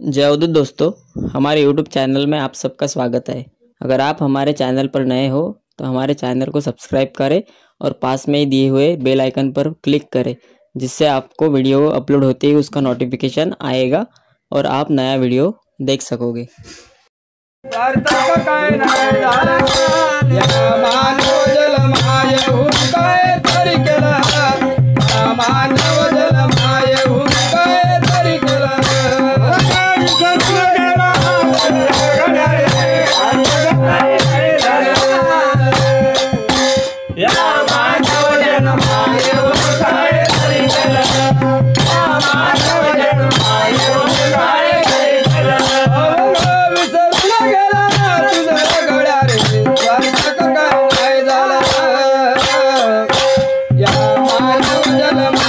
जय उदित दोस्तों, हमारे यूट्यूब चैनल में आप सबका स्वागत है। अगर आप हमारे चैनल पर नए हो तो हमारे चैनल को सब्सक्राइब करें और पास में ही दिए हुए बेल आइकन पर क्लिक करें, जिससे आपको वीडियो अपलोड होते ही उसका नोटिफिकेशन आएगा और आप नया वीडियो देख सकोगे। I'm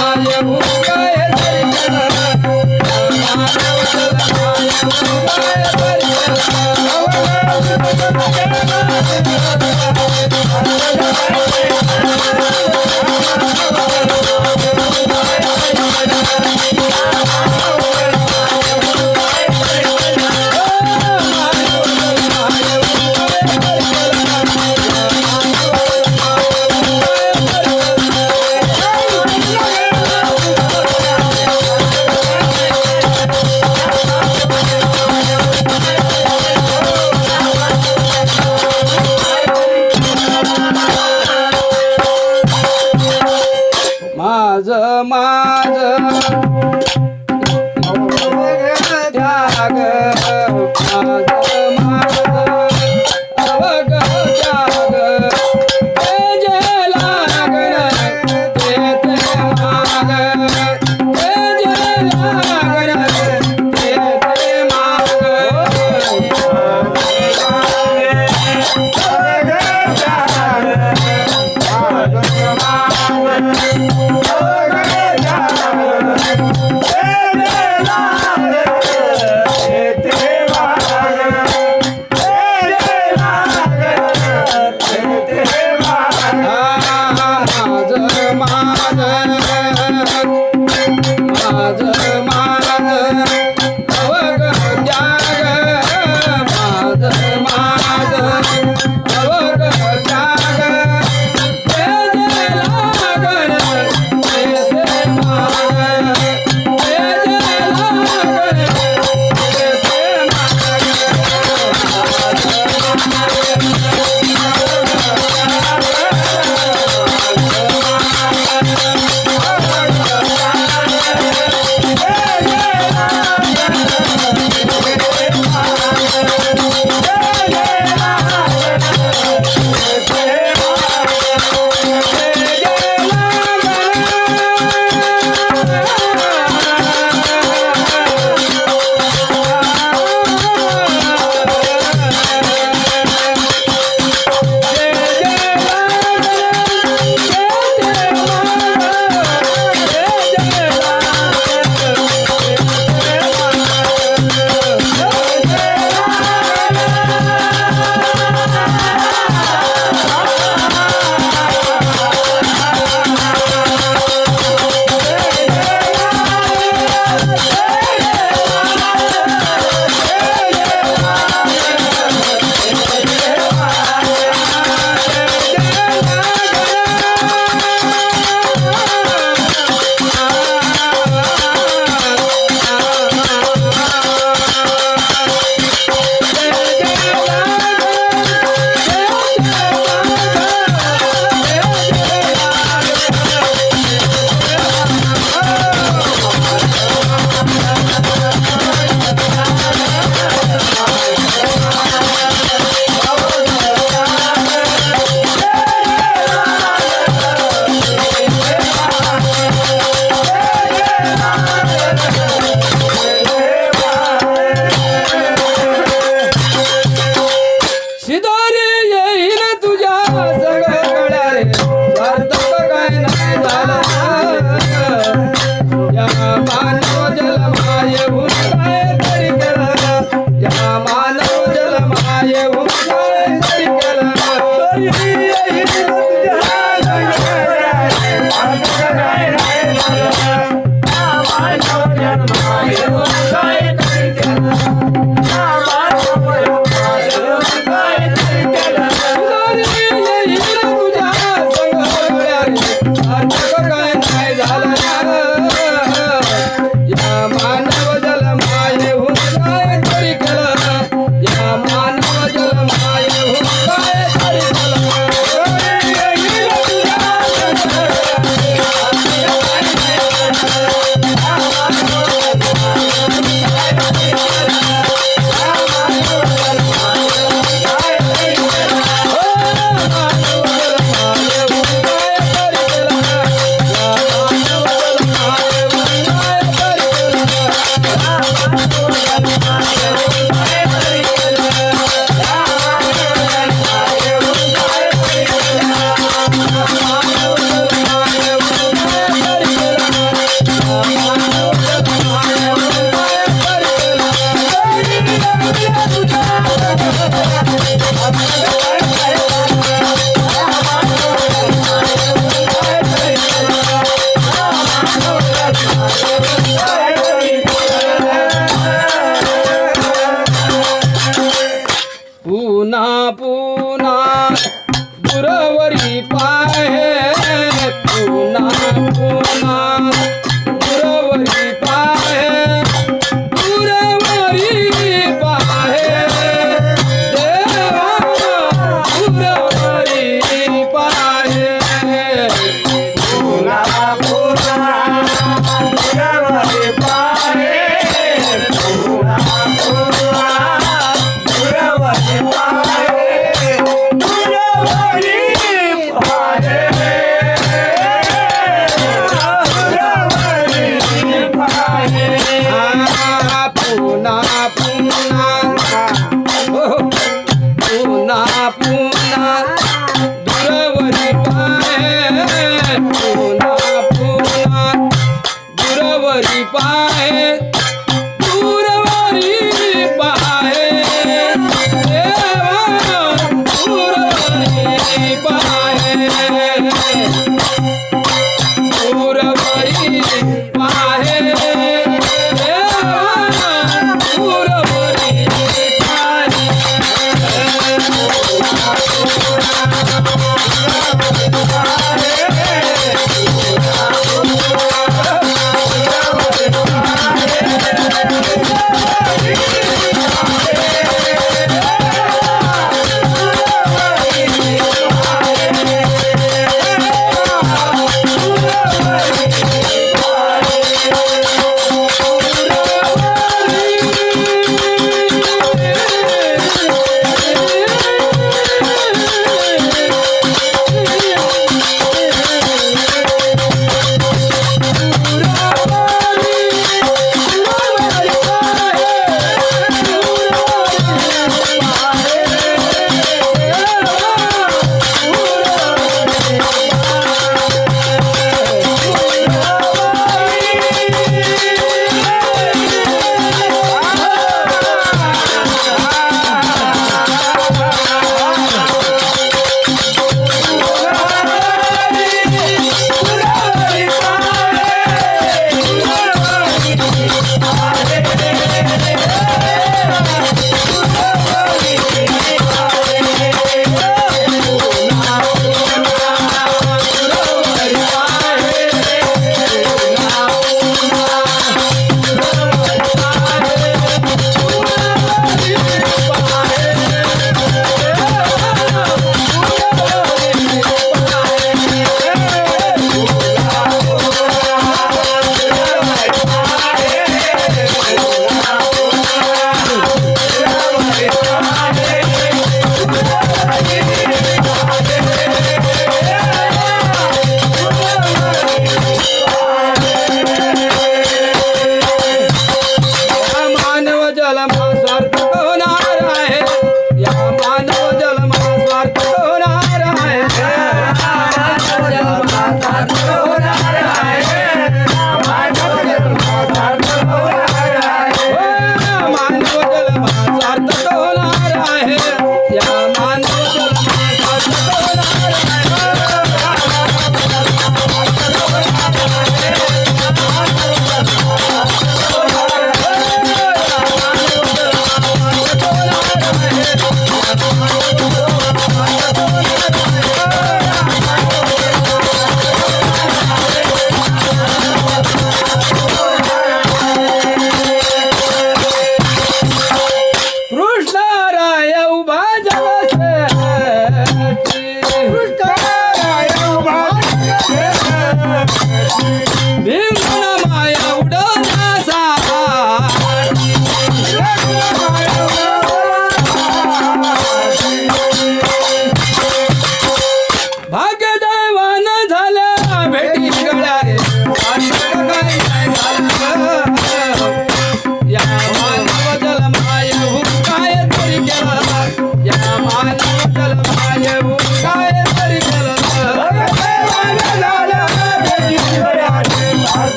yeah.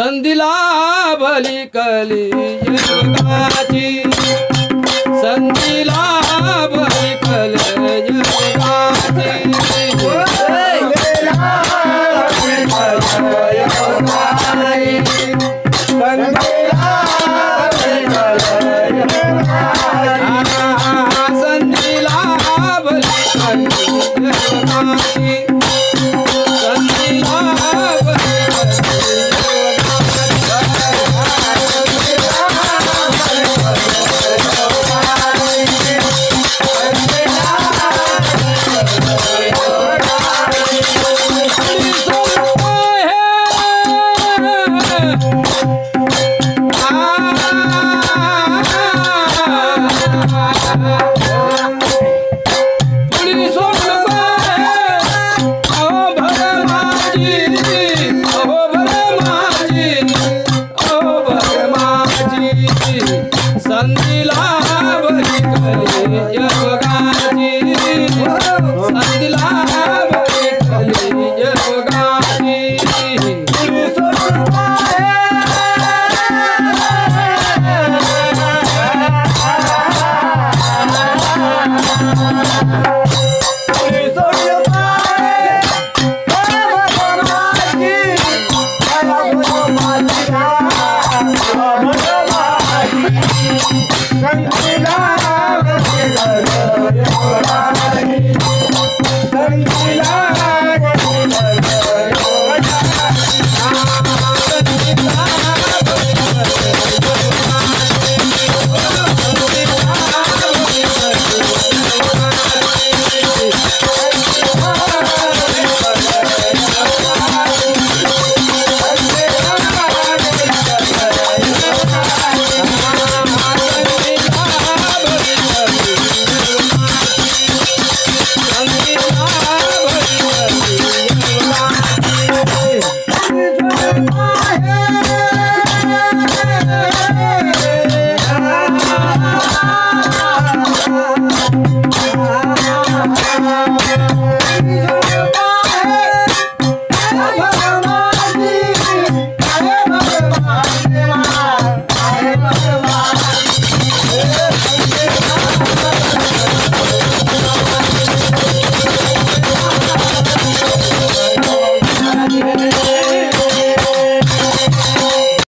संधीला भली कली संधीला